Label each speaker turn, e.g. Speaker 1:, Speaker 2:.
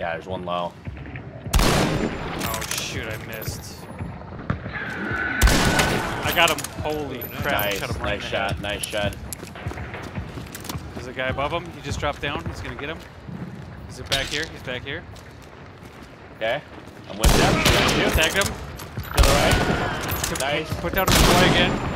Speaker 1: Yeah, there's one low.
Speaker 2: Oh shoot, I missed. I got him. Holy crap!
Speaker 1: Nice,
Speaker 2: shot him right
Speaker 1: nice
Speaker 2: shot. head.
Speaker 1: shot, nice shot.
Speaker 2: There's a guy above him. He just dropped down. He's gonna get him. Is it back here? He's back here.
Speaker 1: Okay, I'm with you.
Speaker 2: Tag him.
Speaker 1: To the right. Nice.
Speaker 2: Put down the fly again.